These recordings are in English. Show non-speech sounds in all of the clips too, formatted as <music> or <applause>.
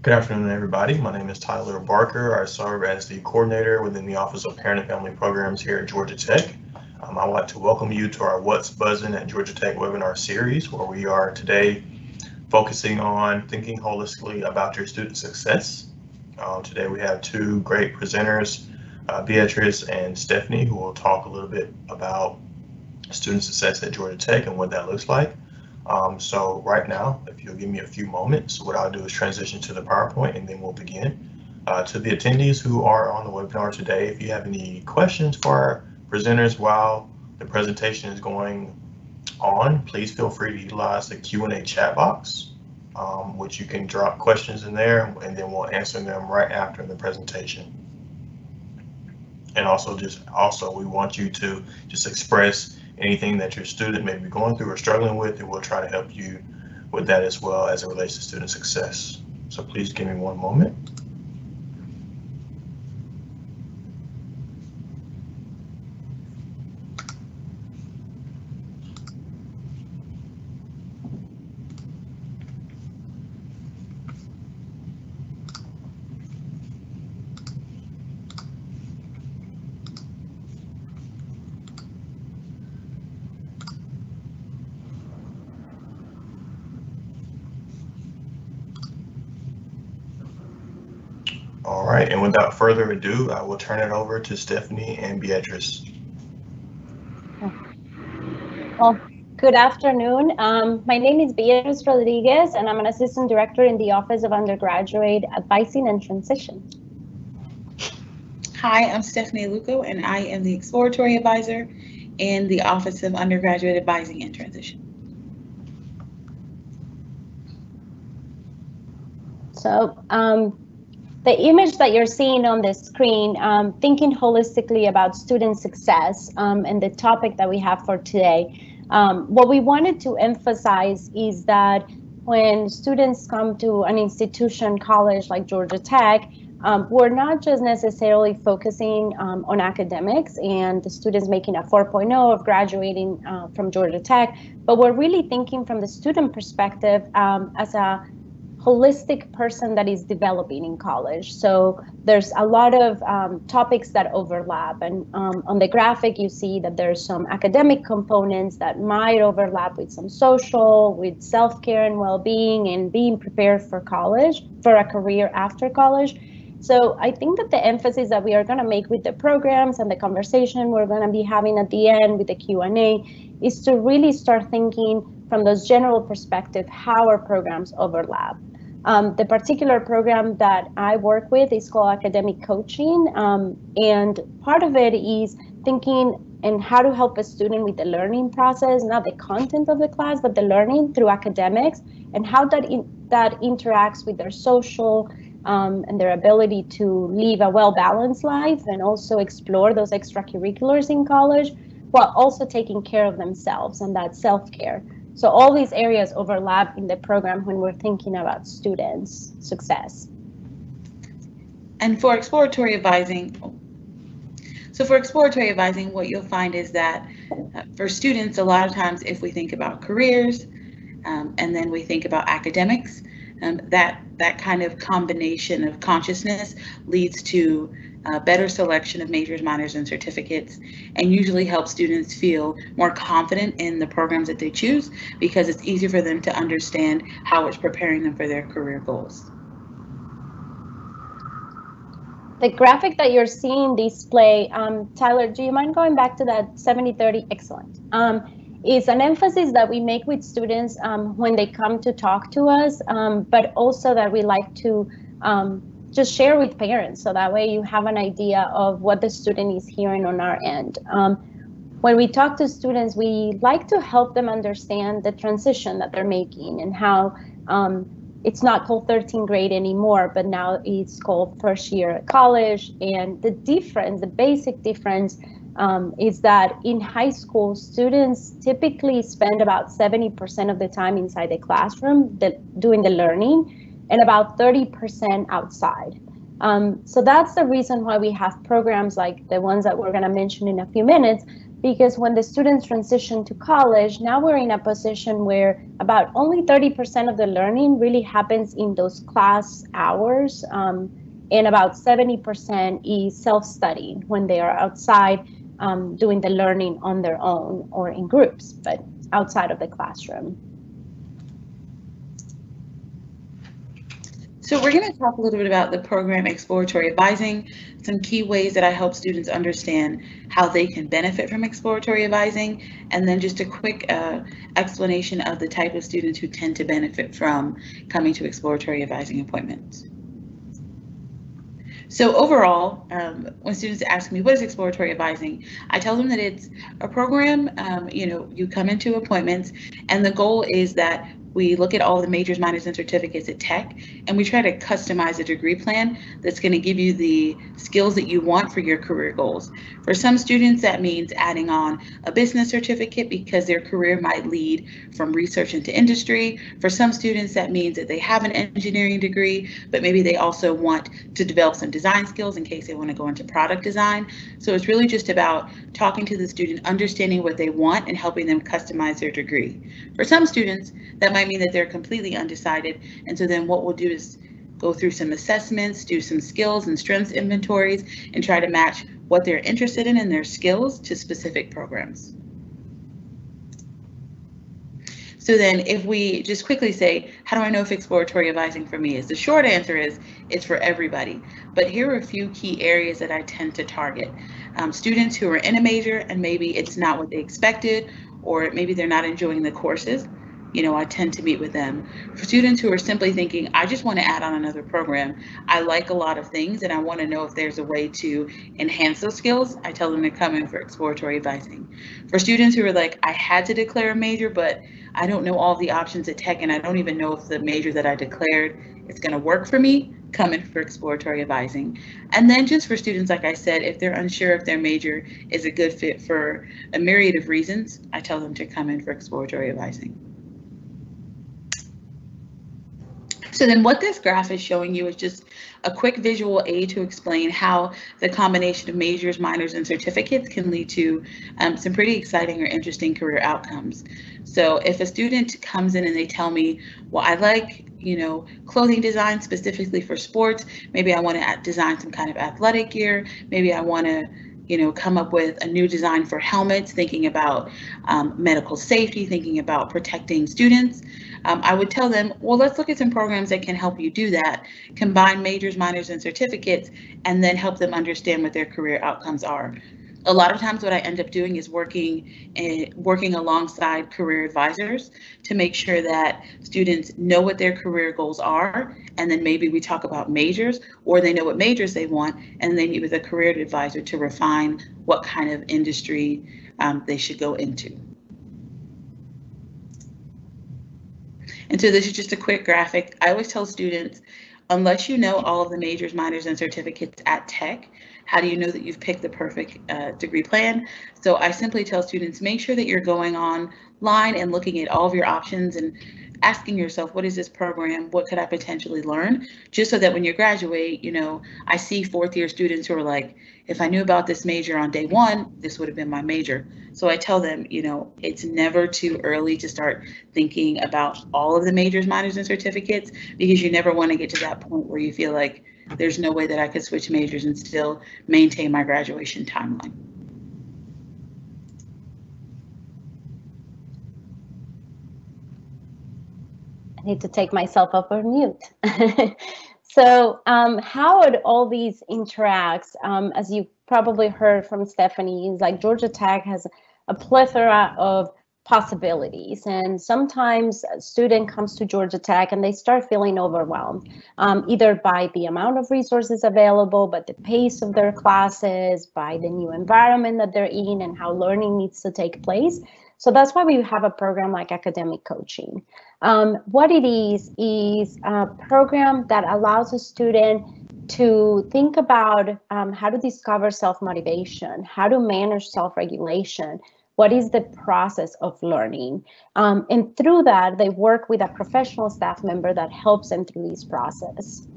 Good afternoon, everybody. My name is Tyler Barker. I serve as the coordinator within the Office of Parent and Family Programs here at Georgia Tech. Um, I would like to welcome you to our What's Buzzing at Georgia Tech webinar series, where we are today focusing on thinking holistically about your student success. Um, today we have two great presenters, uh, Beatriz and Stephanie, who will talk a little bit about student success at Georgia Tech and what that looks like. Um, so right now, if you'll give me a few moments, what I'll do is transition to the PowerPoint and then we'll begin. Uh, to the attendees who are on the webinar today, if you have any questions for our presenters while the presentation is going on, please feel free to utilize the Q&A chat box, um, which you can drop questions in there and then we'll answer them right after the presentation. And also just also we want you to just express anything that your student may be going through or struggling with, and we'll try to help you with that as well as it relates to student success. So please give me one moment. All right, and without further ado, I will turn it over to Stephanie and Beatriz. Well, good afternoon. Um, my name is Beatriz Rodriguez, and I'm an assistant director in the Office of Undergraduate Advising and Transition. Hi, I'm Stephanie Aluko, and I am the exploratory advisor in the Office of Undergraduate Advising and Transition. So um, the image that you're seeing on the screen, um, thinking holistically about student success um, and the topic that we have for today, um, what we wanted to emphasize is that when students come to an institution, college like Georgia Tech, um, we're not just necessarily focusing um, on academics and the students making a 4.0 of graduating uh, from Georgia Tech, but we're really thinking from the student perspective um, as a holistic person that is developing in college. So there's a lot of um, topics that overlap. And um, on the graphic, you see that there's some academic components that might overlap with some social, with self-care and well-being and being prepared for college, for a career after college. So I think that the emphasis that we are going to make with the programs and the conversation we're going to be having at the end with the Q&A is to really start thinking from those general perspective how our programs overlap. Um, the particular program that I work with is called academic coaching. Um, and part of it is thinking and how to help a student with the learning process, not the content of the class, but the learning through academics and how that, in, that interacts with their social um, and their ability to live a well-balanced life and also explore those extracurriculars in college while also taking care of themselves and that self-care. So all these areas overlap in the program when we're thinking about students' success. And for exploratory advising, so for exploratory advising, what you'll find is that uh, for students, a lot of times if we think about careers um, and then we think about academics, um, that that kind of combination of consciousness leads to a better selection of majors, minors, and certificates, and usually helps students feel more confident in the programs that they choose because it's easier for them to understand how it's preparing them for their career goals. The graphic that you're seeing display, um, Tyler, do you mind going back to that 70-30? Excellent. Um, is an emphasis that we make with students um, when they come to talk to us, um, but also that we like to um, just share with parents so that way you have an idea of what the student is hearing on our end. Um, when we talk to students, we like to help them understand the transition that they're making and how um, it's not called 13th grade anymore, but now it's called first year at college. And the difference, the basic difference um, is that in high school, students typically spend about 70% of the time inside the classroom the, doing the learning and about 30% outside. Um, so that's the reason why we have programs like the ones that we're going to mention in a few minutes because when the students transition to college, now we're in a position where about only 30% of the learning really happens in those class hours, um, and about 70% is self-study when they are outside um, doing the learning on their own or in groups, but outside of the classroom. So we're going to talk a little bit about the program exploratory advising, some key ways that I help students understand how they can benefit from exploratory advising, and then just a quick uh, explanation of the type of students who tend to benefit from coming to exploratory advising appointments. So overall, um, when students ask me what is exploratory advising, I tell them that it's a program, um, you know, you come into appointments and the goal is that we look at all the majors, minors, and certificates at Tech, and we try to customize a degree plan that's going to give you the skills that you want for your career goals. For some students, that means adding on a business certificate because their career might lead from research into industry. For some students, that means that they have an engineering degree, but maybe they also want to develop some design skills in case they want to go into product design. So it's really just about talking to the student, understanding what they want, and helping them customize their degree. For some students, that might mean that they're completely undecided. And so then what we'll do is go through some assessments, do some skills and strengths inventories, and try to match what they're interested in and their skills to specific programs. So then if we just quickly say, how do I know if exploratory advising for me is? The short answer is it's for everybody. But here are a few key areas that I tend to target. Um, students who are in a major and maybe it's not what they expected, or maybe they're not enjoying the courses you know, I tend to meet with them. For students who are simply thinking, I just want to add on another program, I like a lot of things and I want to know if there's a way to enhance those skills, I tell them to come in for exploratory advising. For students who are like, I had to declare a major, but I don't know all the options at Tech and I don't even know if the major that I declared is going to work for me, come in for exploratory advising. And then just for students, like I said, if they're unsure if their major is a good fit for a myriad of reasons, I tell them to come in for exploratory advising. So then what this graph is showing you is just a quick visual aid to explain how the combination of majors, minors, and certificates can lead to um, some pretty exciting or interesting career outcomes. So if a student comes in and they tell me, well, I like, you know, clothing design specifically for sports, maybe I want to design some kind of athletic gear, maybe I want to you know, come up with a new design for helmets, thinking about um, medical safety, thinking about protecting students um, I would tell them, well, let's look at some programs that can help you do that, combine majors, minors, and certificates, and then help them understand what their career outcomes are. A lot of times what I end up doing is working uh, working alongside career advisors to make sure that students know what their career goals are, and then maybe we talk about majors, or they know what majors they want, and then meet with a career advisor to refine what kind of industry um, they should go into. And so this is just a quick graphic. I always tell students, unless you know all of the majors, minors, and certificates at Tech, how do you know that you've picked the perfect uh, degree plan? So I simply tell students, make sure that you're going online and looking at all of your options and asking yourself, what is this program? What could I potentially learn? Just so that when you graduate, you know, I see fourth year students who are like, if I knew about this major on day one, this would have been my major. So I tell them, you know, it's never too early to start thinking about all of the majors, minors, and certificates because you never want to get to that point where you feel like there's no way that I could switch majors and still maintain my graduation timeline. I need to take myself up of mute. <laughs> so um, how would all these interact? Um, as you probably heard from Stephanie, is like Georgia Tech has a plethora of possibilities and sometimes a student comes to Georgia Tech and they start feeling overwhelmed um, either by the amount of resources available but the pace of their classes by the new environment that they're in and how learning needs to take place so that's why we have a program like academic coaching. Um, what it is, is a program that allows a student to think about um, how to discover self-motivation, how to manage self-regulation, what is the process of learning. Um, and through that, they work with a professional staff member that helps them through this process.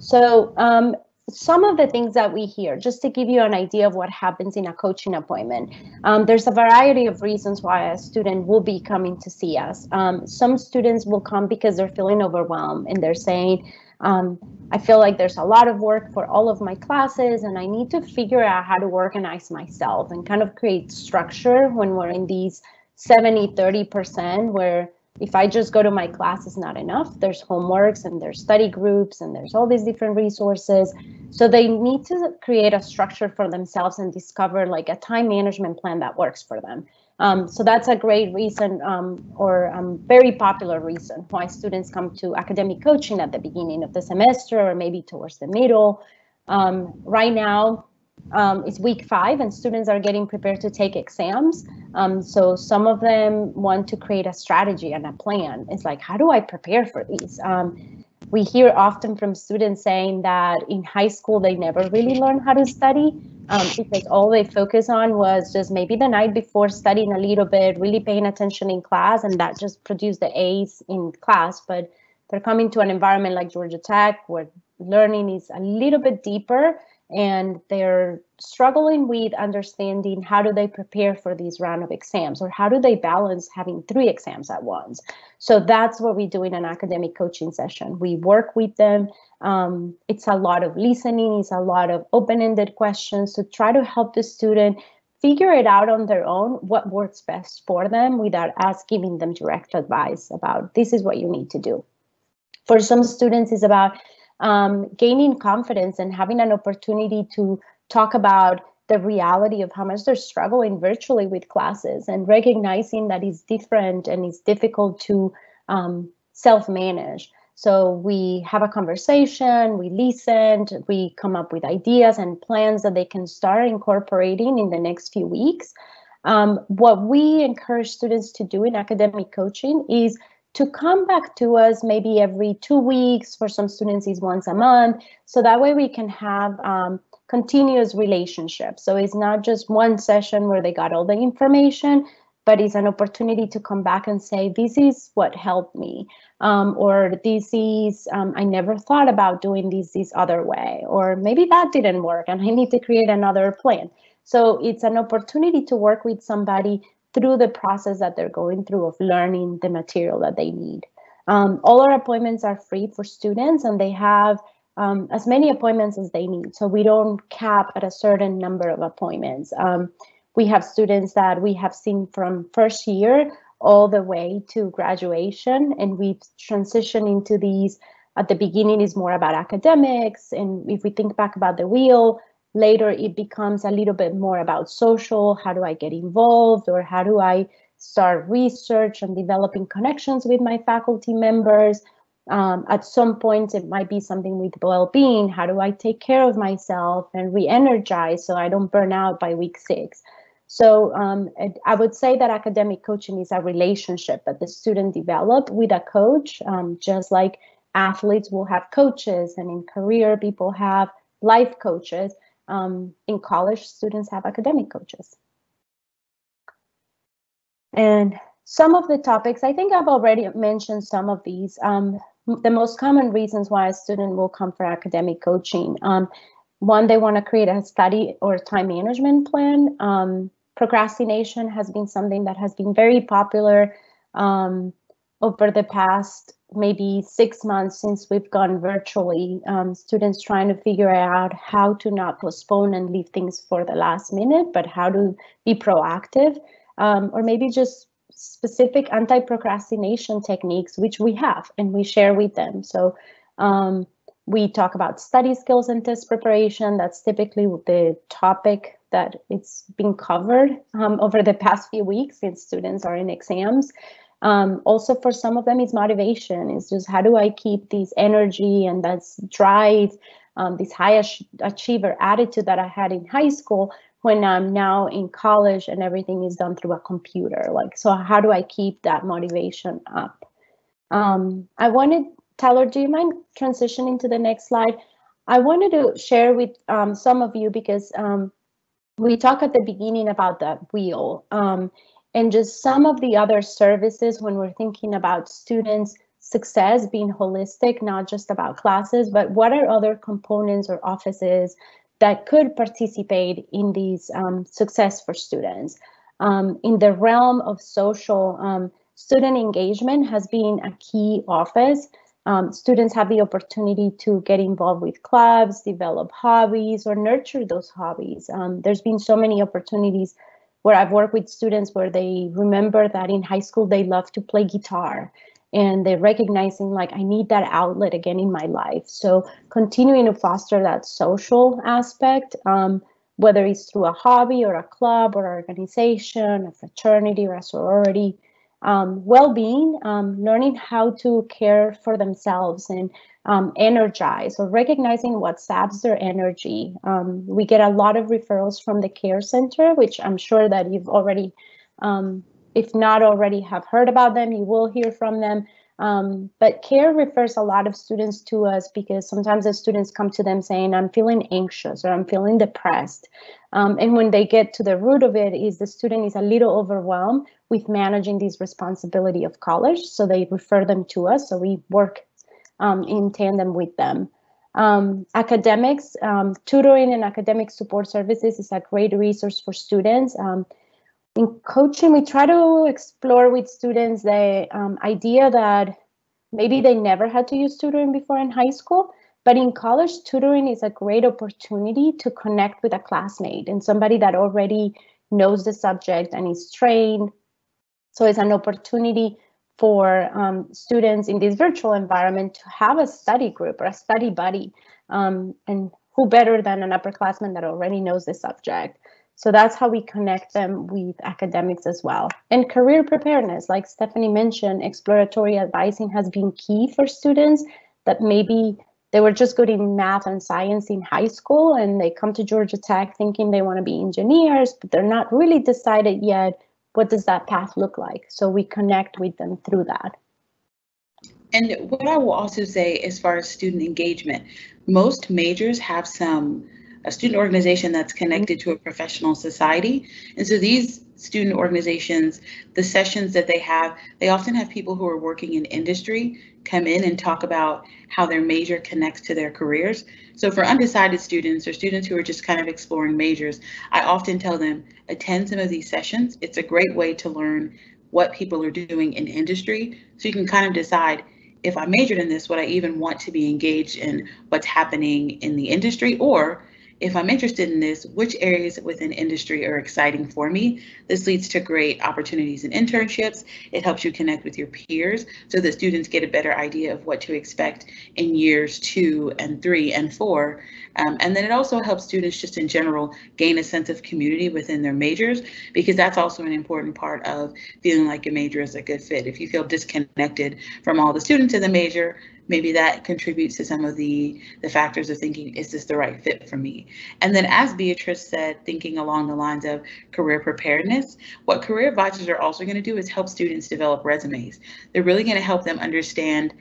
So um, some of the things that we hear, just to give you an idea of what happens in a coaching appointment, um, there's a variety of reasons why a student will be coming to see us. Um, some students will come because they're feeling overwhelmed and they're saying, um, I feel like there's a lot of work for all of my classes and I need to figure out how to organize myself and kind of create structure when we're in these 70, 30% where if I just go to my class is not enough. There's homeworks and there's study groups and there's all these different resources. So they need to create a structure for themselves and discover like a time management plan that works for them. Um, so that's a great reason um, or um, very popular reason why students come to academic coaching at the beginning of the semester or maybe towards the middle. Um, right now, um, it's week five and students are getting prepared to take exams. Um, so some of them want to create a strategy and a plan. It's like, how do I prepare for these? We hear often from students saying that in high school, they never really learn how to study um, because all they focus on was just maybe the night before studying a little bit, really paying attention in class, and that just produced the A's in class. But they're coming to an environment like Georgia Tech where learning is a little bit deeper and they're struggling with understanding how do they prepare for these round of exams or how do they balance having three exams at once. So that's what we do in an academic coaching session. We work with them. Um, it's a lot of listening. It's a lot of open-ended questions to try to help the student figure it out on their own what works best for them without us giving them direct advice about this is what you need to do. For some students it's about um, gaining confidence and having an opportunity to talk about the reality of how much they're struggling virtually with classes and recognizing that it's different and it's difficult to um, self-manage. So we have a conversation, we listen, we come up with ideas and plans that they can start incorporating in the next few weeks. Um, what we encourage students to do in academic coaching is to come back to us maybe every two weeks for some students is once a month. So that way we can have um, continuous relationships so it's not just one session where they got all the information but it's an opportunity to come back and say this is what helped me um, or this is um, i never thought about doing this this other way or maybe that didn't work and i need to create another plan. So it's an opportunity to work with somebody through the process that they're going through of learning the material that they need. Um, all our appointments are free for students and they have um, as many appointments as they need. So we don't cap at a certain number of appointments. Um, we have students that we have seen from first year all the way to graduation and we transition into these at the beginning is more about academics and if we think back about the wheel Later, it becomes a little bit more about social. How do I get involved or how do I start research and developing connections with my faculty members? Um, at some point, it might be something with well-being. How do I take care of myself and re-energize so I don't burn out by week six? So um, I would say that academic coaching is a relationship that the student develop with a coach, um, just like athletes will have coaches and in career people have life coaches um, in college, students have academic coaches. And some of the topics, I think I've already mentioned some of these. Um, the most common reasons why a student will come for academic coaching. Um, one, they want to create a study or time management plan. Um, procrastination has been something that has been very popular um, over the past maybe six months since we've gone virtually, um, students trying to figure out how to not postpone and leave things for the last minute, but how to be proactive, um, or maybe just specific anti-procrastination techniques, which we have and we share with them. So um, we talk about study skills and test preparation. That's typically the topic that it's been covered um, over the past few weeks since students are in exams. Um, also for some of them it's motivation. It's just how do i keep this energy and that's drive um, this high achiever attitude that i had in high school when i'm now in college and everything is done through a computer? Like so how do i keep that motivation up? Um, i wanted tyler do you mind transitioning to the next slide? I wanted to share with um, some of you because um, we talk at the beginning about the wheel. Um, and just some of the other services when we're thinking about students success being holistic, not just about classes, but what are other components or offices that could participate in these um, success for students. Um, in the realm of social, um, student engagement has been a key office. Um, students have the opportunity to get involved with clubs, develop hobbies, or nurture those hobbies. Um, there's been so many opportunities where I've worked with students where they remember that in high school they love to play guitar and they're recognizing like I need that outlet again in my life. So continuing to foster that social aspect, um, whether it's through a hobby or a club or organization, a fraternity or a sorority, um, well-being, um, learning how to care for themselves and um, energize or recognizing what saps their energy. Um, we get a lot of referrals from the care center, which I'm sure that you've already, um, if not already have heard about them, you will hear from them. Um, but care refers a lot of students to us because sometimes the students come to them saying, I'm feeling anxious or I'm feeling depressed. Um, and when they get to the root of it is the student is a little overwhelmed with managing this responsibility of college. So they refer them to us. So we work um, in tandem with them. Um, academics, um, tutoring and academic support services is a great resource for students. Um, in coaching, we try to explore with students the um, idea that maybe they never had to use tutoring before in high school, but in college, tutoring is a great opportunity to connect with a classmate and somebody that already knows the subject and is trained. So it's an opportunity for um, students in this virtual environment to have a study group or a study buddy. Um, and who better than an upperclassman that already knows the subject? So that's how we connect them with academics as well. And career preparedness, like Stephanie mentioned, exploratory advising has been key for students that maybe they were just good in math and science in high school and they come to Georgia Tech thinking they want to be engineers, but they're not really decided yet what does that path look like. So we connect with them through that. And what I will also say as far as student engagement, most majors have some a student organization that's connected to a professional society. And so these student organizations, the sessions that they have, they often have people who are working in industry come in and talk about how their major connects to their careers. So for undecided students or students who are just kind of exploring majors, I often tell them attend some of these sessions. It's a great way to learn what people are doing in industry so you can kind of decide if I majored in this, would I even want to be engaged in what's happening in the industry or if I'm interested in this, which areas within industry are exciting for me? This leads to great opportunities and internships. It helps you connect with your peers so that students get a better idea of what to expect in years two and three and four. Um, and then it also helps students just in general gain a sense of community within their majors because that's also an important part of feeling like your major is a good fit. If you feel disconnected from all the students in the major, maybe that contributes to some of the the factors of thinking is this the right fit for me and then as beatriz said thinking along the lines of career preparedness what career advisors are also going to do is help students develop resumes they're really going to help them understand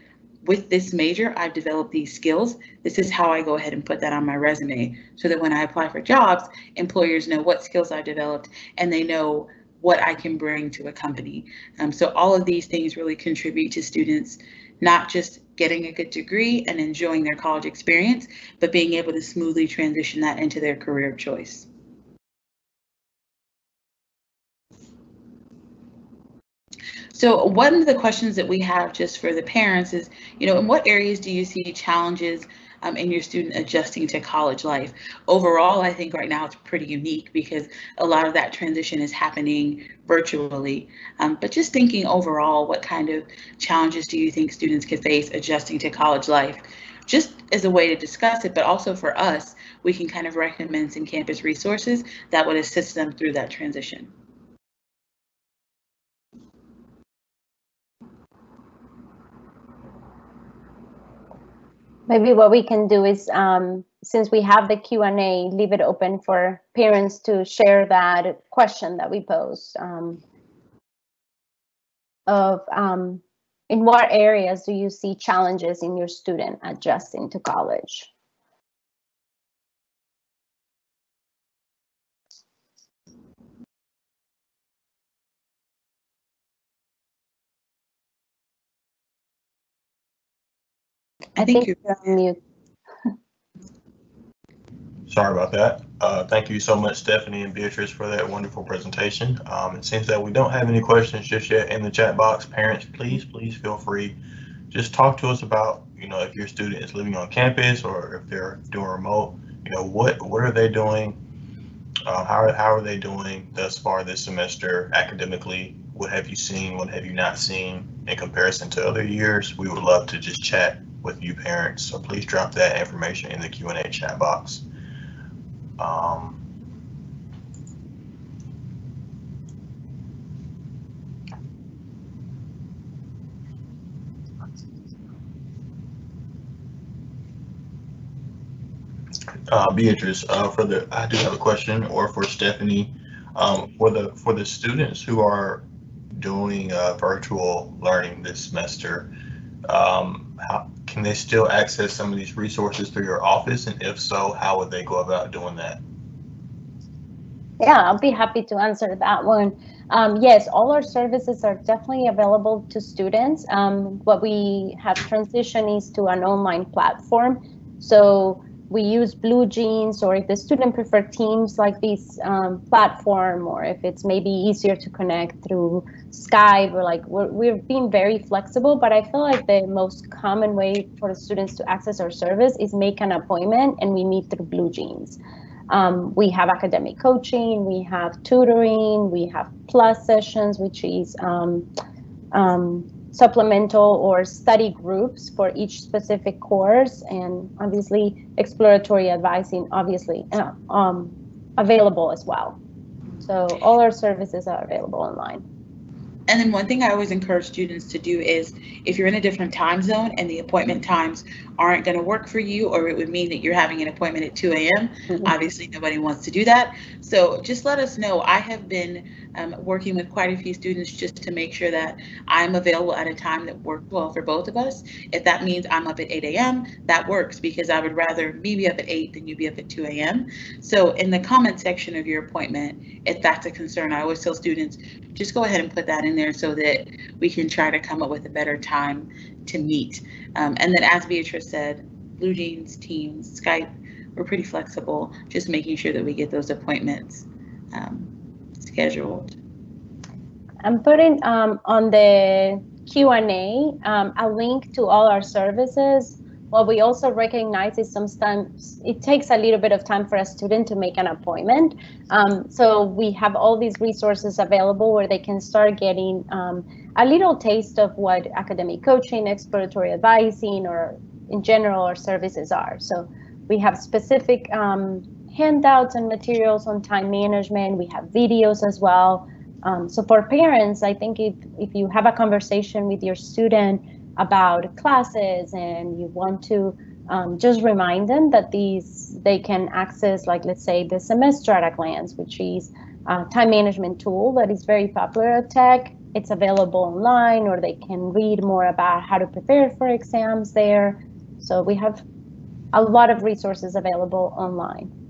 with this major i've developed these skills this is how i go ahead and put that on my resume so that when i apply for jobs employers know what skills i've developed and they know what I can bring to a company. Um, so all of these things really contribute to students not just getting a good degree and enjoying their college experience, but being able to smoothly transition that into their career of choice. So one of the questions that we have just for the parents is, you know, in what areas do you see challenges um, in your student adjusting to college life. Overall, I think right now it's pretty unique because a lot of that transition is happening virtually. Um, but just thinking overall, what kind of challenges do you think students could face adjusting to college life? Just as a way to discuss it, but also for us, we can kind of recommend some campus resources that would assist them through that transition. Maybe what we can do is, um, since we have the Q&A, leave it open for parents to share that question that we posed um, of um, in what areas do you see challenges in your student adjusting to college? I I think think you're you're on mute. <laughs> Sorry about that. Uh, thank you so much, Stephanie and Beatriz, for that wonderful presentation. Um, it seems that we don't have any questions just yet in the chat box. Parents, please, please feel free. Just talk to us about, you know, if your student is living on campus or if they're doing remote, you know, what, what are they doing? Uh, how, are- how are they doing thus far this semester academically? What have you seen? What have you not seen in comparison to other years? We would love to just chat with you parents. So please drop that information in the Q and A chat box. Um, uh, Beatriz, uh, for the, I do have a question, or for Stephanie, um, for the, for the students who are doing, uh, virtual learning this semester, um, how, can they still access some of these resources through your office? And if so, how would they go about doing that? Yeah, I'll be happy to answer that one. Um, yes, all our services are definitely available to students. Um, what we have transitioned is to an online platform. So we use Blue Jeans, or if the student prefer Teams like this um, platform, or if it's maybe easier to connect through Skype, or like we're, we're being very flexible. But I feel like the most common way for the students to access our service is make an appointment and we meet through Blue Jeans. Um, we have academic coaching, we have tutoring, we have plus sessions, which is um, um, supplemental or study groups for each specific course, and obviously exploratory advising, obviously uh, um, available as well. So all our services are available online. And then one thing I always encourage students to do is if you're in a different time zone and the appointment times aren't going to work for you, or it would mean that you're having an appointment at 2 a.m., Mhm. obviously nobody wants to do that. So just let us know. I have been um, working with quite a few students just to make sure that I'm available at a time that works well for both of us. If that means I'm up at 8 a.m., that works because I would rather me be up at 8 than you be up at 2 a.m. So in the comment section of your appointment, if that's a concern, I always tell students, just go ahead and put that in there so that we can try to come up with a better time to meet. Um, and then as Beatriz said, Blue Jeans, Teams, Skype, we're pretty flexible, just making sure that we get those appointments um, scheduled. I'm putting um, on the Q&A um, a link to all our services. What we also recognize is sometimes it takes a little bit of time for a student to make an appointment. Um, so we have all these resources available where they can start getting um, a little taste of what academic coaching, exploratory advising, or in general our services are. So we have specific um, handouts and materials on time management. We have videos as well. Um, so for parents, I think if, if you have a conversation with your student about classes and you want to um, just remind them that these they can access like let's say the semester at a glance which is a time management tool that is very popular at tech it's available online or they can read more about how to prepare for exams there so we have a lot of resources available online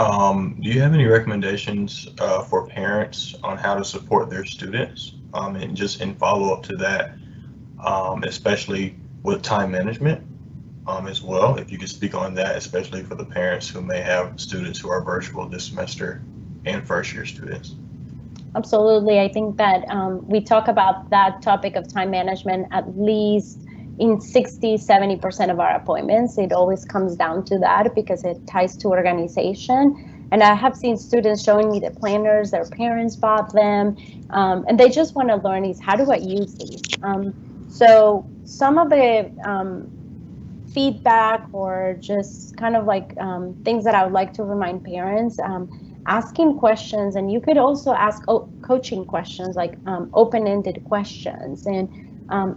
Um, do you have any recommendations uh, for parents on how to support their students? Um, and just in follow up to that, um, especially with time management um, as well, if you could speak on that, especially for the parents who may have students who are virtual this semester and first year students. Absolutely. I think that um, we talk about that topic of time management at least in 60, 70% of our appointments. It always comes down to that because it ties to organization. And I have seen students showing me the planners, their parents bought them, um, and they just want to learn is how do I use these? Um, so some of the um, feedback or just kind of like um, things that I would like to remind parents, um, asking questions, and you could also ask coaching questions like um, open-ended questions and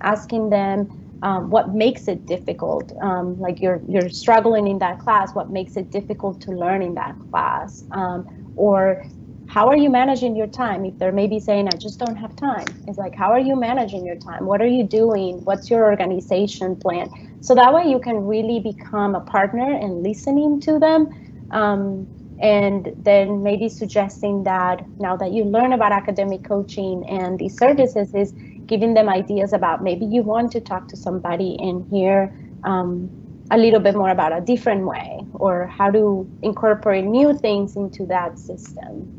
asking them um, what makes it difficult. Um, like you're you're struggling in that class, what makes it difficult to learn in that class, um, or how are you managing your time? If they're maybe saying, I just don't have time, it's like, how are you managing your time? What are you doing? What's your organization plan? So that way you can really become a partner and listening to them. Um, and then maybe suggesting that now that you learn about academic coaching and these services is giving them ideas about maybe you want to talk to somebody and hear um, a little bit more about a different way or how to incorporate new things into that system.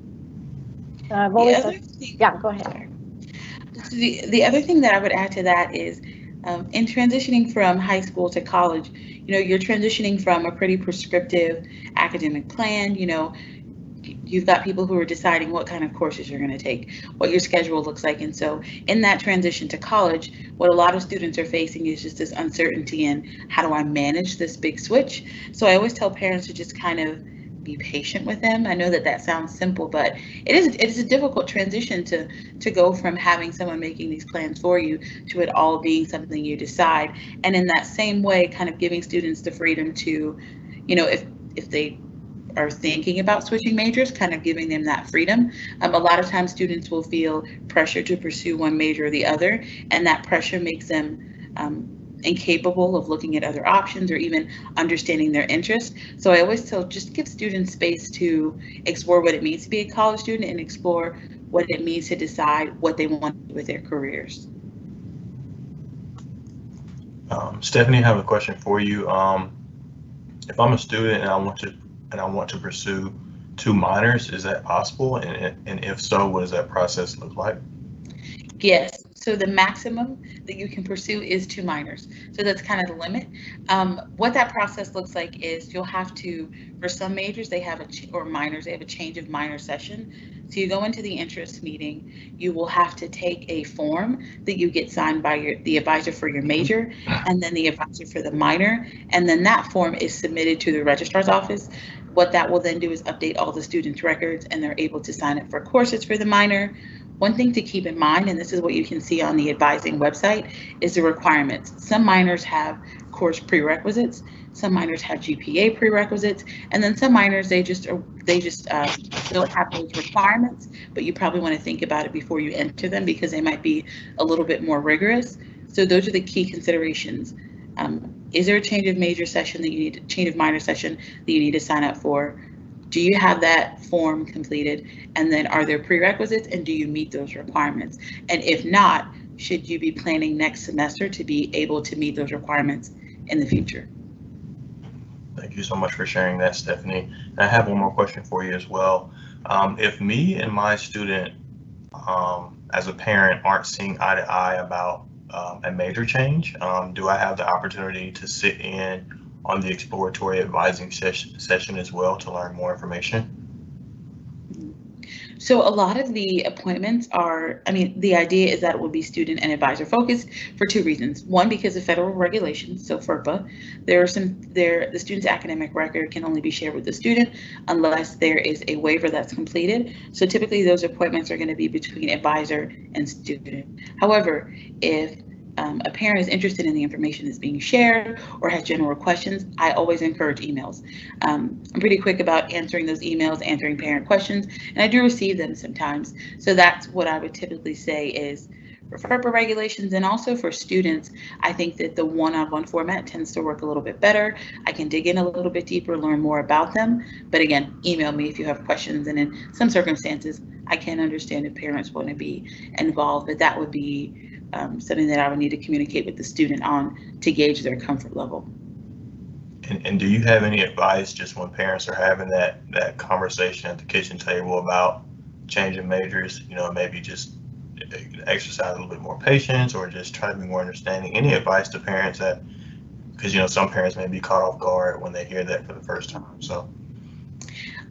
Uh, I've The always other thing- yeah, go ahead. The, the other thing that I would add to that is um, in transitioning from high school to college, you know, you're transitioning from a pretty prescriptive academic plan, you know, you've got people who are deciding what kind of courses you're going to take, what your schedule looks like. And so in that transition to college, what a lot of students are facing is just this uncertainty in how do I manage this big switch? So I always tell parents to just kind of be patient with them. I know that that sounds simple, but it is it is a difficult transition to to go from having someone making these plans for you to it all being something you decide. And in that same way, kind of giving students the freedom to, you know, if if they are thinking about switching majors, kind of giving them that freedom. Um, a lot of times students will feel pressure to pursue one major or the other, and that pressure makes them um, incapable of looking at other options or even understanding their interest. So I always tell just give students space to explore what it means to be a college student and explore what it means to decide what they want with their careers. Um, Stephanie, I have a question for you. Um, if I'm a student and I want to and I want to pursue two minors, is that possible? And, and if so, what does that process look like? Yes, so the maximum that you can pursue is two minors. So that's kind of the limit. Um, what that process looks like is you'll have to, for some majors, they have a, or minors, they have a change of minor session. So you go into the interest meeting, you will have to take a form that you get signed by your, the advisor for your major, and then the advisor for the minor, and then that form is submitted to the registrar's office. What that will then do is update all the students' records, and they're able to sign up for courses for the minor, one thing to keep in mind, and this is what you can see on the advising website, is the requirements. Some minors have course prerequisites, some minors have GPA prerequisites, and then some minors they just are, they just uh, don't have those requirements. But you probably want to think about it before you enter them because they might be a little bit more rigorous. So those are the key considerations. Um, is there a change of major session that you need, change of minor session that you need to sign up for? Do you have that form completed? And then are there prerequisites and do you meet those requirements? And if not, should you be planning next semester to be able to meet those requirements in the future? Thank you so much for sharing that, Stephanie. And I have one more question for you as well. Um, if me and my student, um, as a parent, aren't seeing eye to eye about um, a major change, um, do I have the opportunity to sit in on the exploratory advising session, session as well to learn more information? So a lot of the appointments are, I mean, the idea is that it will be student and advisor focused for two reasons. One, because of federal regulations, so FERPA, there are some, there, the student's academic record can only be shared with the student unless there is a waiver that's completed. So typically those appointments are going to be between advisor and student. However, if um, a parent is interested in the information that's being shared or has general questions, I always encourage emails. Um, I'm pretty quick about answering those emails, answering parent questions, and I do receive them sometimes. So that's what I would typically say is for FERPA regulations and also for students, I think that the one-on-one format tends to work a little bit better. I can dig in a little bit deeper, learn more about them. But again, email me if you have questions. And in some circumstances, I can understand if parents want to be involved, but that would be um, something that I would need to communicate with the student on to gauge their comfort level. And, and do you have any advice just when parents are having that, that conversation at the kitchen table about changing majors, you know, maybe just exercise a little bit more patience or just try to be more understanding? Any advice to parents that, because, you know, some parents may be caught off guard when they hear that for the first time, so.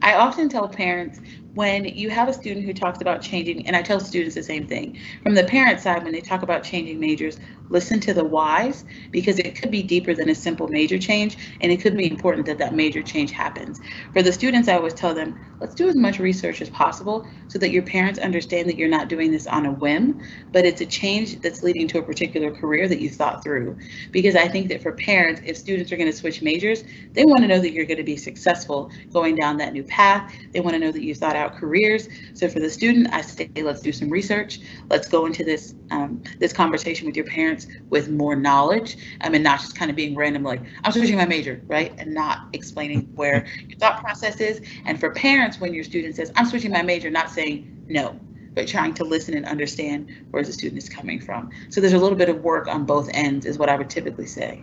I often tell parents when you have a student who talks about changing, and I tell students the same thing, from the parent side, when they talk about changing majors, listen to the whys because it could be deeper than a simple major change and it could be important that that major change happens. For the students, I always tell them, let's do as much research as possible so that your parents understand that you're not doing this on a whim, but it's a change that's leading to a particular career that you thought through. Because I think that for parents, if students are going to switch majors, they want to know that you're going to be successful going down that new path. They want to know that you thought out careers. So for the student, I say, let's do some research. Let's go into this um, this conversation with your parents with more knowledge um, and not just kind of being random like i'm switching my major right and not explaining where your thought process is and for parents when your student says i'm switching my major not saying no but trying to listen and understand where the student is coming from. So there's a little bit of work on both ends is what I would typically say.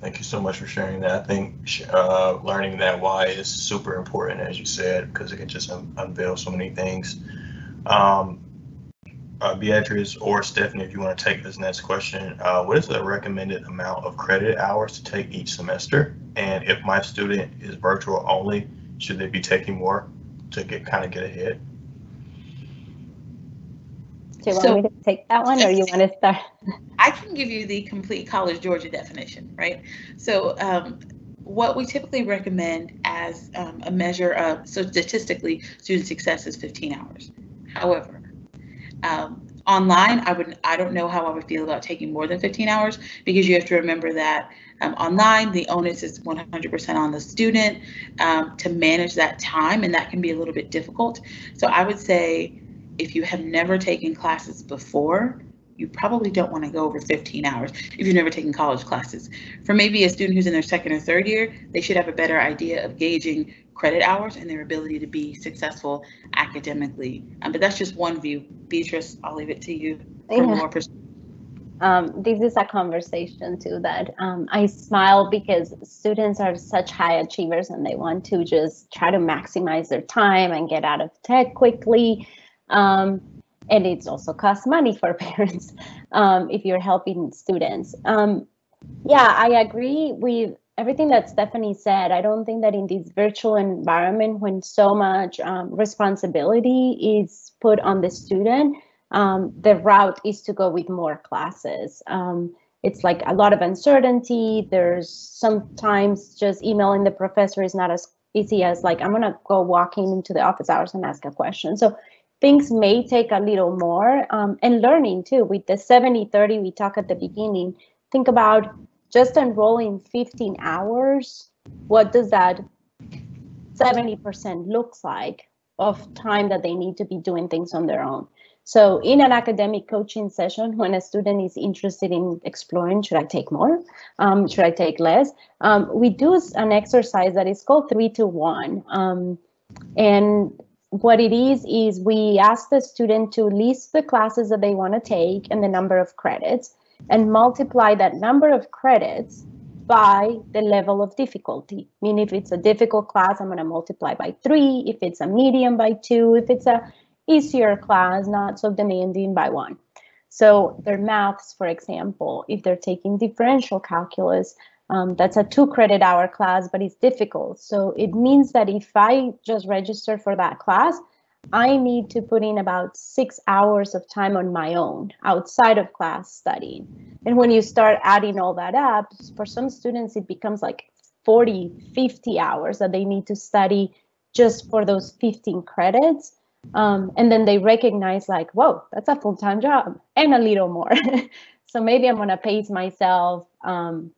Thank you so much for sharing that. I think uh, learning that why is super important, as you said, because it can just un- unveil so many things. Um, uh, Beatriz or Stephanie, if you want to take this next question, uh, what is the recommended amount of credit hours to take each semester? And if my student is virtual only, should they be taking more to get kind of get ahead? Do you want So- me to take that one or you want to start? <laughs> I can give you the complete College Georgia definition, right? So um, what we typically recommend as um, a measure of, so statistically, student success is 15 hours. However, um, online, I would, I don't know how I would feel about taking more than 15 hours because you have to remember that um, online, the onus is 100% on the student um, to manage that time, and that can be a little bit difficult. So I would say if you have never taken classes before, you probably don't want to go over 15 hours if you've never taken college classes. For maybe a student who's in their second or third year, they should have a better idea of gauging credit hours and their ability to be successful academically. Um, but that's just one view. Beatriz, I'll leave it to you for Yeah. more perspective. um, this is a conversation too that um, I smile because students are such high achievers and they want to just try to maximize their time and get out of tech quickly. Um, and it's also costs money for <laughs> parents um, if you're helping students. Um, yeah, I agree with everything that Stephanie said. I don't think that in this virtual environment, when so much um, responsibility is put on the student, um, the route is to go with more classes. Um, it's like a lot of uncertainty. There's sometimes just emailing the professor is not as easy as like, I'm gonna go walking into the office hours and ask a question. So things may take a little more um, and learning too. With the 70 30 we talked at the beginning, think about just enrolling 15 hours. What does that 70% looks like of time that they need to be doing things on their own? So in an academic coaching session, when a student is interested in exploring, should I take more? Um, should I take less? Um, we do an exercise that is called three to one. Um, and what it is, is we ask the student to list the classes that they want to take and the number of credits and multiply that number of credits by the level of difficulty. I mean, if it's a difficult class, I'm going to multiply by three. If it's a medium, by two. If it's a easier class, not so demanding, by one. So their maths, for example, if they're taking differential calculus, um, that's a two credit hour class, but it's difficult. So it means that if I just register for that class, I need to put in about six hours of time on my own outside of class studying. And when you start adding all that up, for some students, it becomes like 40, 50 hours that they need to study just for those 15 credits. Um, and then they recognize like, whoa, that's a full-time job and a little more. <laughs> so maybe I'm gonna pace myself. Um,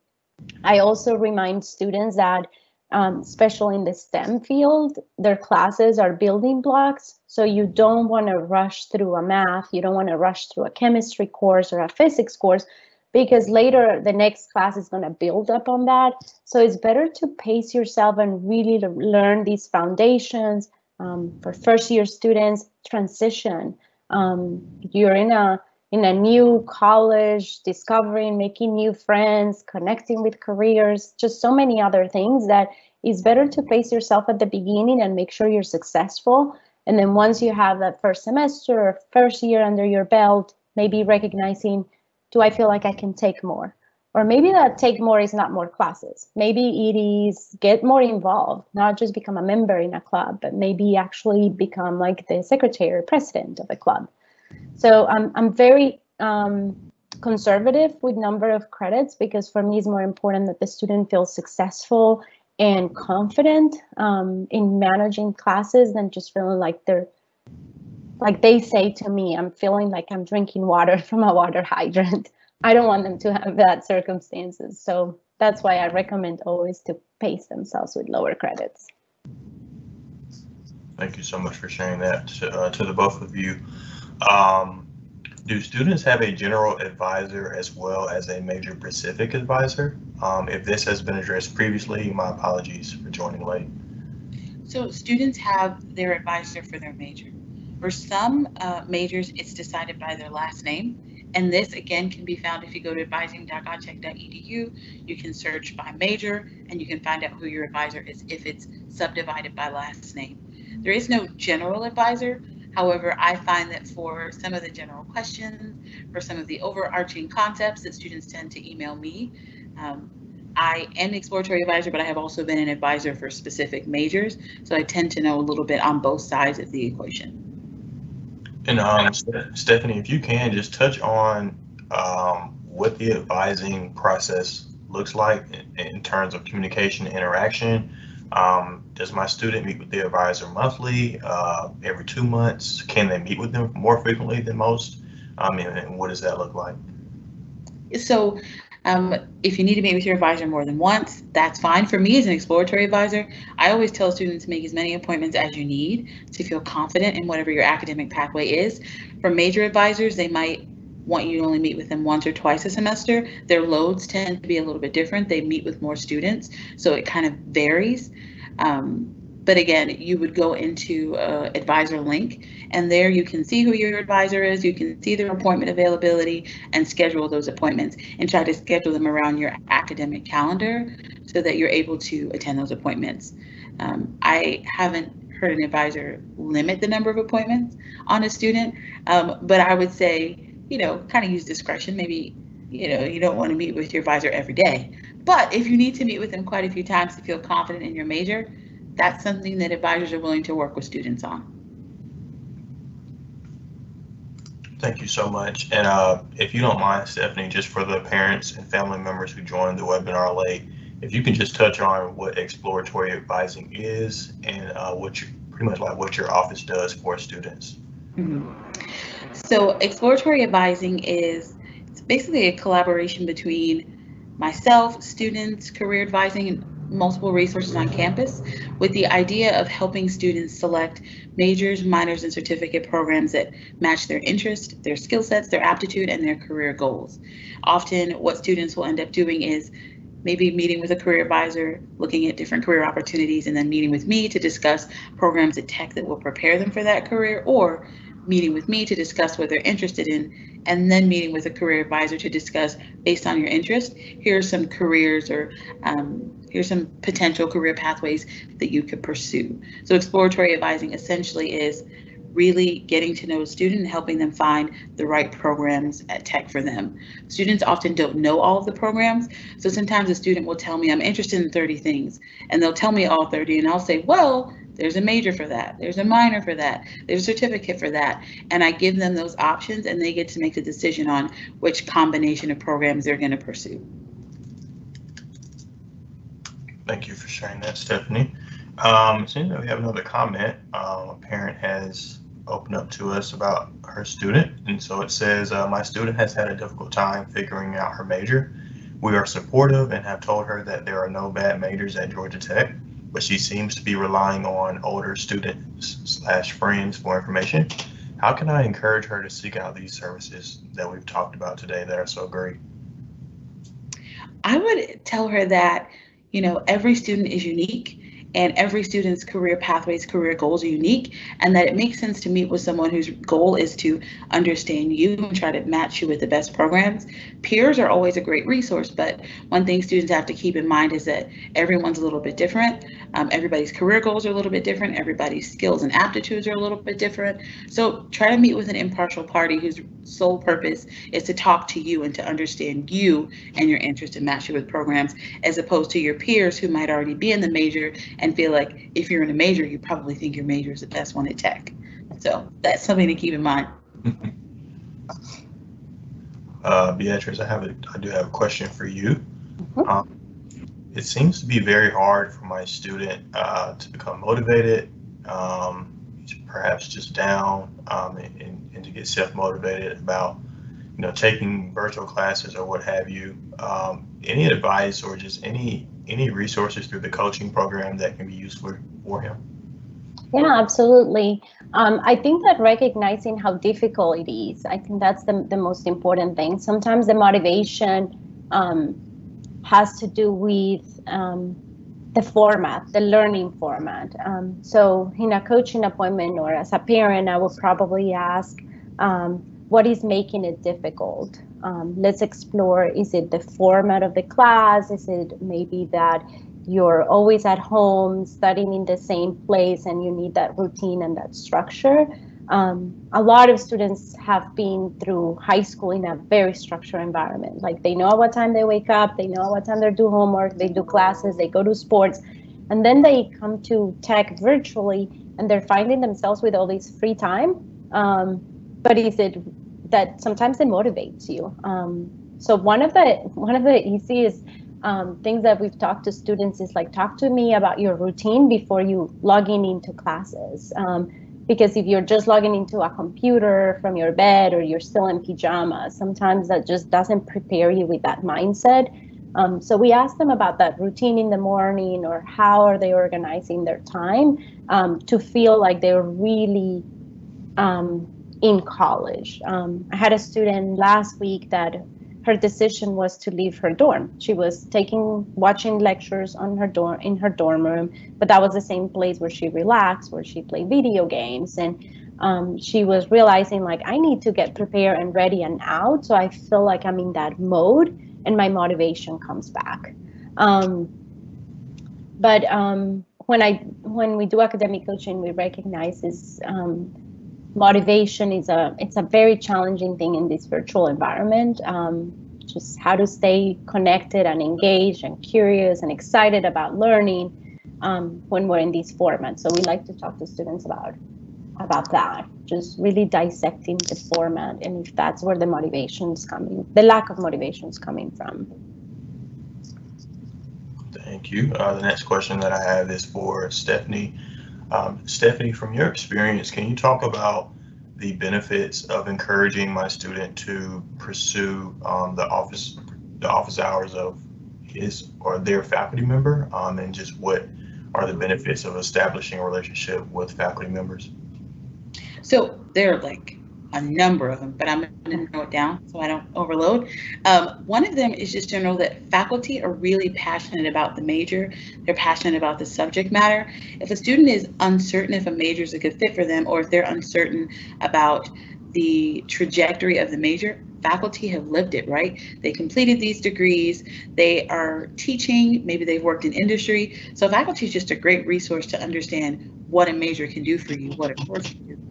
I also remind students that, um, especially in the STEM field, their classes are building blocks. So you don't want to rush through a math, you don't want to rush through a chemistry course or a physics course, because later the next class is going to build up on that. So it's better to pace yourself and really learn these foundations. Um, for first year students, transition. Um, you're in a in a new college, discovering, making new friends, connecting with careers, just so many other things that it's better to pace yourself at the beginning and make sure you're successful. And then once you have that first semester or first year under your belt, maybe recognizing, do I feel like I can take more? Or maybe that take more is not more classes. Maybe it is get more involved, not just become a member in a club, but maybe actually become like the secretary or president of a club. So I'm I'm very um, conservative with number of credits because for me it's more important that the student feels successful and confident um, in managing classes than just feeling like they're like they say to me, I'm feeling like I'm drinking water <laughs> from a water hydrant. I don't want them to have that circumstances. So that's why I recommend always to pace themselves with lower credits. Thank you so much for sharing that uh, to the both of you. Um, do students have a general advisor as well as a major specific advisor? Um, if this has been addressed previously, my apologies for joining late. So students have their advisor for their major. For some uh, majors, it's decided by their last name. And this again can be found if you go to advising.gatech.edu. You can search by major and you can find out who your advisor is if it's subdivided by last name. There is no general advisor. However, I find that for some of the general questions, for some of the overarching concepts that students tend to email me, um, I am an exploratory advisor, but I have also been an advisor for specific majors. So I tend to know a little bit on both sides of the equation. And um, Stephanie, if you can just touch on um, what the advising process looks like in, in terms of communication interaction. Um, does my student meet with the advisor monthly, uh, every two months? Can they meet with them more frequently than most? Um, and, and what does that look like? So um, if you need to meet with your advisor more than once, that's fine. For me as an exploratory advisor, I always tell students to make as many appointments as you need to feel confident in whatever your academic pathway is. For major advisors, they might want you to only meet with them once or twice a semester. Their loads tend to be a little bit different. They meet with more students, so it kind of varies. Um, but again, you would go into uh, advisor link and there you can see who your advisor is, you can see their appointment availability and schedule those appointments and try to schedule them around your academic calendar so that you're able to attend those appointments. Um, I haven't heard an advisor limit the number of appointments on a student, um, but I would say, you know, kind of use discretion. Maybe, you know, you don't want to meet with your advisor every day, but if you need to meet with them quite a few times to feel confident in your major, that's something that advisors are willing to work with students on. Thank you so much. And uh, if you don't mind, Stephanie, just for the parents and family members who joined the webinar late, if you can just touch on what exploratory advising is and uh, what you pretty much like what your office does for students. Mm -hmm. So exploratory advising is it's basically a collaboration between myself, students, career advising, and multiple resources on campus with the idea of helping students select majors, minors, and certificate programs that match their interest, their skill sets, their aptitude, and their career goals. Often what students will end up doing is maybe meeting with a career advisor, looking at different career opportunities, and then meeting with me to discuss programs at Tech that will prepare them for that career, or meeting with me to discuss what they're interested in, and then meeting with a career advisor to discuss, based on your interest, here are some careers or um, here's some potential career pathways that you could pursue. So exploratory advising essentially is really getting to know a student and helping them find the right programs at Tech for them. Students often don't know all of the programs, so sometimes a student will tell me, I'm interested in 30 things, and they'll tell me all 30, and I'll say, well, there's a major for that, there's a minor for that, there's a certificate for that, and I give them those options, and they get to make the decision on which combination of programs they're going to pursue. Thank you for sharing that, Stephanie. Um, seems that we have another comment. Um, a parent has opened up to us about her student, and so it says, uh, "My student has had a difficult time figuring out her major. We are supportive and have told her that there are no bad majors at Georgia Tech, but she seems to be relying on older students slash friends for information. How can I encourage her to seek out these services that we've talked about today that are so great?" I would tell her that you know, every student is unique and every student's career pathways, career goals are unique, and that it makes sense to meet with someone whose goal is to understand you and try to match you with the best programs. Peers are always a great resource, but one thing students have to keep in mind is that everyone's a little bit different. Um, everybody's career goals are a little bit different. Everybody's skills and aptitudes are a little bit different. So try to meet with an impartial party whose sole purpose is to talk to you and to understand you and your interest and match you with programs, as opposed to your peers who might already be in the major and feel like if you're in a major, you probably think your major is the best one at tech. So that's something to keep in mind. <laughs> uh, Beatriz, I have a, I do have a question for you. Mm-hmm. Um, it seems to be very hard for my student uh, to become motivated, um, perhaps just down, um, and, and, to get self-motivated about, you know, taking virtual classes or what have you. Um, any advice or just any any resources through the coaching program that can be useful for him? Yeah, absolutely. Um, I think that recognizing how difficult it is, I think that's the, the most important thing. Sometimes the motivation um, has to do with um, the format, the learning format. Um, so in a coaching appointment or as a parent, I will probably ask, um, what is making it difficult? Um, let's explore, is it the format of the class? Is it maybe that you're always at home studying in the same place and you need that routine and that structure? Um, a lot of students have been through high school in a very structured environment. Like they know what time they wake up, they know what time they do homework, they do classes, they go to sports, and then they come to tech virtually and they're finding themselves with all this free time. Um, but is it that sometimes it motivates you? Um, so one of the one of the easiest um, things that we've talked to students is like talk to me about your routine before you log in into classes. Um, because if you're just logging into a computer from your bed or you're still in pajamas, sometimes that just doesn't prepare you with that mindset. Um, so we ask them about that routine in the morning or how are they organizing their time um, to feel like they're really um, in college. Um, I had a student last week that her decision was to leave her dorm. She was taking watching lectures on her dorm in her dorm room, but that was the same place where she relaxed, where she played video games, and um, she was realizing like I need to get prepared and ready and out, so I feel like I'm in that mode, and my motivation comes back. Um, but um, when I when we do academic coaching, we recognize is motivation is a it's a very challenging thing in this virtual environment um, just how to stay connected and engaged and curious and excited about learning um, when we're in these formats so we like to talk to students about about that just really dissecting the format and if that's where the motivation is coming the lack of motivation is coming from Thank you. Uh, the next question that I have is for Stephanie. Um, Stephanie, from your experience, can you talk about the benefits of encouraging my student to pursue um, the office the office hours of his or their faculty member, um, and just what are the benefits of establishing a relationship with faculty members? So there are like a number of them, but I'm going to note down so I don't overload. Um, one of them is just know that faculty are really passionate about the major. They're passionate about the subject matter. If a student is uncertain if a major is a good fit for them, or if they're uncertain about the trajectory of the major, faculty have lived it, right? They completed these degrees, they are teaching, maybe they've worked in industry. So faculty is just a great resource to understand what a major can do for you, what a course can do.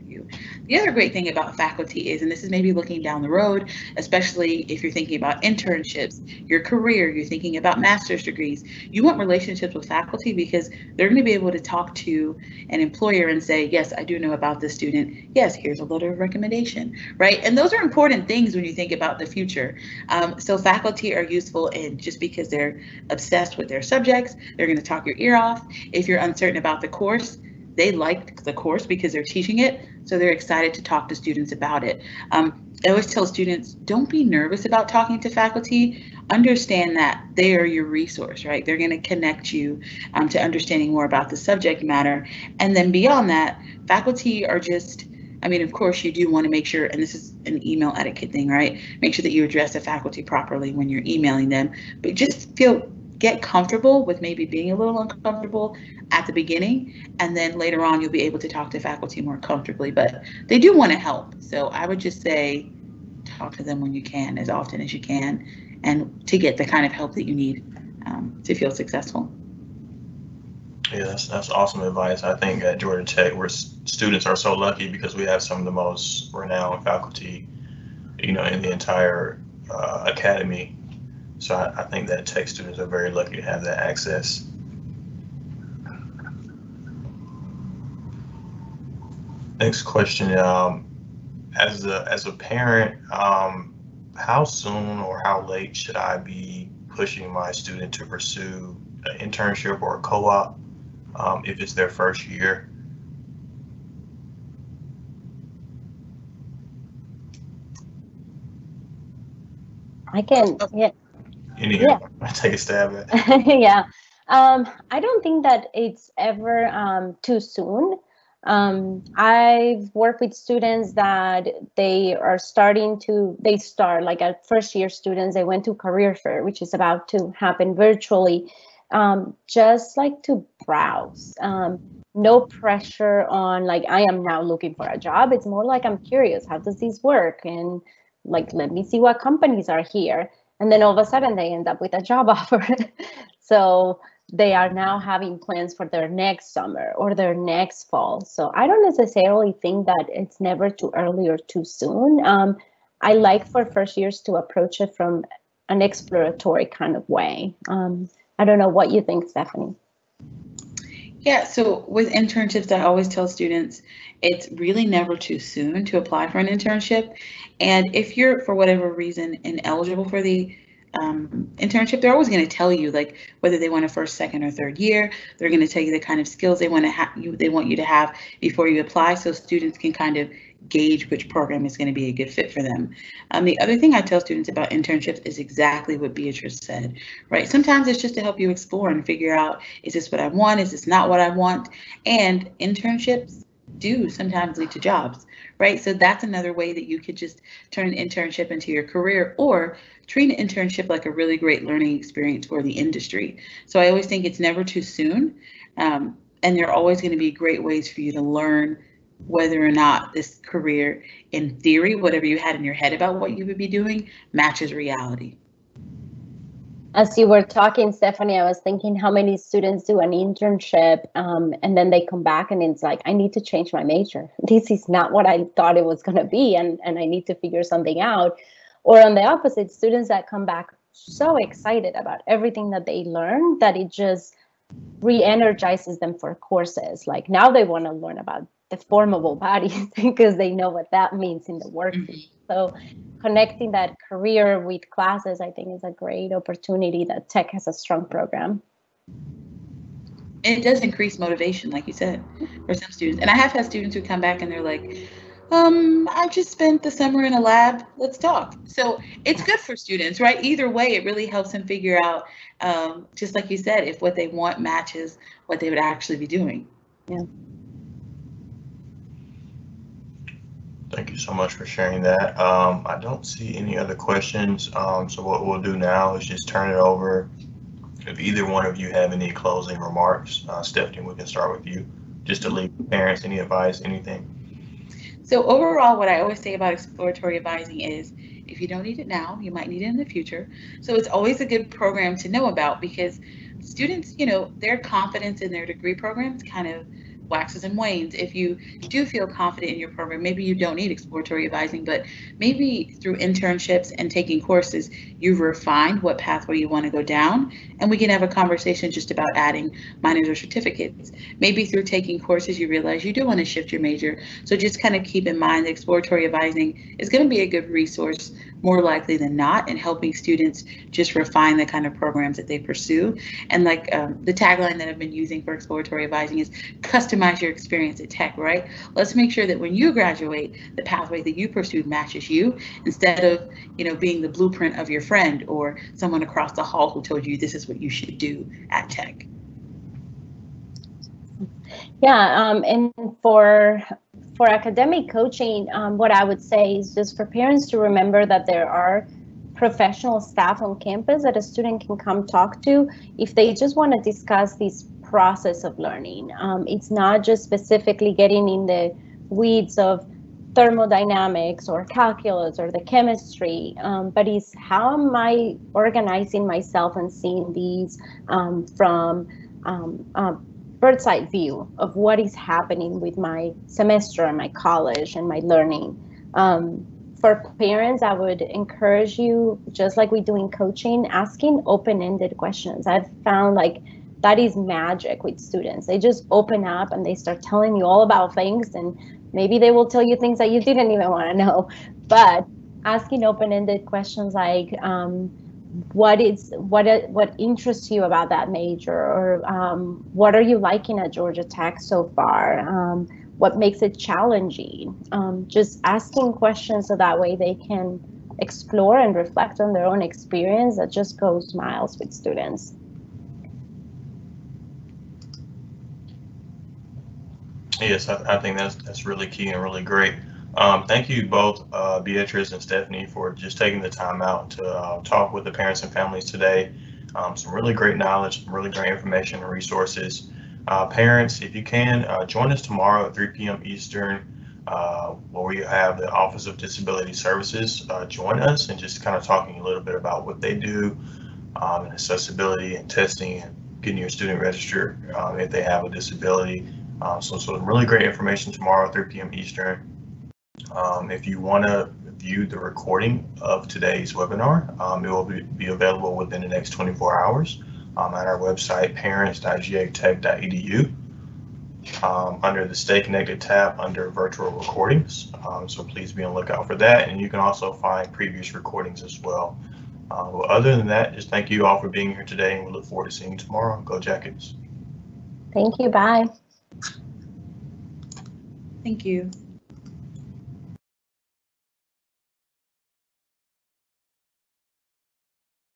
The other great thing about faculty is, and this is maybe looking down the road, especially if you're thinking about internships, your career, you're thinking about master's degrees, you want relationships with faculty because they're going to be able to talk to an employer and say, yes, I do know about this student. Yes, here's a letter of recommendation, right? And those are important things when you think about the future. Um, so faculty are useful and just because they're obsessed with their subjects, they're going to talk your ear off. If you're uncertain about the course, they like the course because they're teaching it, so they're excited to talk to students about it. Um, I always tell students, don't be nervous about talking to faculty. Understand that they are your resource, right? They're going to connect you um, to understanding more about the subject matter. And then beyond that, faculty are just, I mean, of course, you do want to make sure, and this is an email etiquette thing, right? Make sure that you address the faculty properly when you're emailing them, but just feel get comfortable with maybe being a little uncomfortable at the beginning and then later on you'll be able to talk to faculty more comfortably but they do want to help so i would just say talk to them when you can as often as you can and to get the kind of help that you need um, to feel successful Yeah, that's, that's awesome advice. I think at Georgia Tech, where students are so lucky because we have some of the most renowned faculty, you know, in the entire uh, academy. So I, I think that tech students are very lucky to have that access. Next question, um, as a, as a parent, um, how soon or how late should I be pushing my student to pursue an internship or a co-op um, if it's their first year? i can yeah Any, Yeah. <laughs> take a stab at. <laughs> yeah. Um, I don't think that it's ever um, too soon. Um, I've worked with students that they are starting to, they start like at first year students, they went to career fair, which is about to happen virtually. um, just like to browse. Um, no pressure on like I am now looking for a job. It's more like I'm curious. How does this work? And like let me see what companies are here. And then all of a sudden they end up with a job <laughs> offer. so they are now having plans for their next summer or their next fall. So I don't necessarily think that it's never too early or too soon. Um, I like for first years to approach it from an exploratory kind of way. Um, I don't know what you think, Stephanie. Yeah, so with internships, I always tell students it's really never too soon to apply for an internship. And if you're, for whatever reason, ineligible for the um, internship, they're always going to tell you like whether they want a first, second, or third year. They're going to tell you the kind of skills they want to have you they want you to have before you apply, so students can kind of gauge which program is going to be a good fit for them. Um, the other thing I tell students about internships is exactly what Beatriz said, right? Sometimes it's just to help you explore and figure out, is this what I want? Is this not what I want? And internships do sometimes lead to jobs, right? So that's another way that you could just turn an internship into your career or treat an internship like a really great learning experience for the industry. So I always think it's never too soon. Um, and there are always going to be great ways for you to learn whether or not this career, in theory, whatever you had in your head about what you would be doing, matches reality. As you were talking, Stephanie, I was thinking how many students do an internship um, and then they come back and it's like, I need to change my major. <laughs> This is not what I thought it was going to be, and, and I need to figure something out. Or on the opposite, students that come back so excited about everything that they learned that it just re-energizes them for courses. Like now they want to learn about deformable bodies <laughs> because they know what that means in the workplace. Mm-hmm. So connecting that career with classes, I think is a great opportunity that tech has a strong program. And it does increase motivation, like you said, for some students. And I have had students who come back and they're like, um, I just spent the summer in a lab. Let's talk. So it's good for students, right? Either way, it really helps them figure out, um, just like you said, if what they want matches what they would actually be doing. Yeah. Thank you so much for sharing that. Um, I don't see any other questions. Um, so what we'll do now is just turn it over. If either one of you have any closing remarks, uh, Stephanie, we can start with you. Just to leave parents any advice, anything. So overall, what I always say about exploratory advising is if you don't need it now, you might need it in the future. So it's always a good program to know about because students, you know, their confidence in their degree programs kind of waxes and wanes. If you do feel confident in your program, maybe you don't need exploratory advising, but maybe through internships and taking courses, you've refined what pathway you want to go down, and we can have a conversation just about adding minors or certificates. Maybe through taking courses, you realize you do want to shift your major. So just kind of keep in mind that exploratory advising is going to be a good resource more likely than not in helping students just refine the kind of programs that they pursue. And like um, the tagline that I've been using for exploratory advising is customize your experience at Tech, right? Let's make sure that when you graduate, the pathway that you pursued matches you instead of, you know, being the blueprint of your friend or someone across the hall who told you this is what you should do at Tech. Yeah, um, and for for academic coaching, um, what I would say is just for parents to remember that there are professional staff on campus that a student can come talk to if they just want to discuss this process of learning. Um, it's not just specifically getting in the weeds of thermodynamics or calculus or the chemistry, um, but it's how am I organizing myself and seeing these um, from um, uh, bird's eye view of what is happening with my semester and my college and my learning. Um, for parents, I would encourage you, just like we do in coaching, asking open-ended questions. I've found like that is magic with students. They just open up and they start telling you all about things and maybe they will tell you things that you didn't even want to know. But asking open-ended questions like, um, what is what what interests you about that major? Or um, what are you liking at georgia tech so far? Um, what makes it challenging? Um, just asking questions so that way they can explore and reflect on their own experience that just goes miles with students. Yes i, I think that's that's really key and really great um, thank you both, uh, Beatriz and Stephanie, for just taking the time out to uh, talk with the parents and families today. um, some really great knowledge, some really great information and resources. Uh, parents, if you can, uh, join us tomorrow at 3 p.m. Eastern, uh, where we have the Office of Disability Services uh, join us and just kind of talking a little bit about what they do um, and accessibility and testing and getting your student registered um, if they have a disability. Um, so, so really great information tomorrow, at 3 p.m. Eastern. Um, if you want to view the recording of today's webinar, um, it will be, be available within the next 24 hours um, at our website, parents.gatech.edu. Um, under the Stay Connected tab under virtual recordings. Um, so please be on the lookout for that. And you can also find previous recordings as well. Uh, well, other than that, just thank you all for being here today and we look forward to seeing you tomorrow. Go Jackets. Thank you. Bye. Thank you.